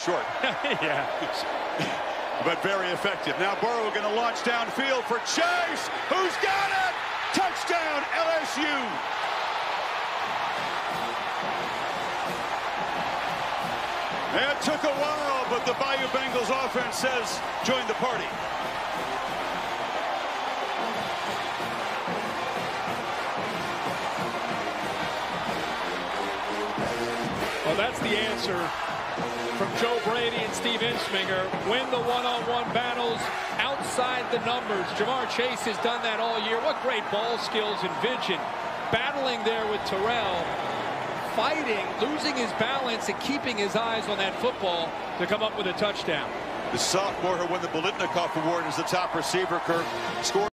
Short. yeah. but very effective. Now Burrow going to launch downfield for Chase. Who's got it? Touchdown LSU. It took a while, but the Bayou Bengals offense says join the party. Well, that's the answer from Joe Brady and Steve Ensminger. Win the one-on-one -on -one battles outside the numbers. Ja'Marr Chase has done that all year. What great ball skills and vision. Battling there with Terrell. Fighting, losing his balance, and keeping his eyes on that football to come up with a touchdown. The sophomore who won the Biletnikoff Award as the top receiver, Kirk, scored.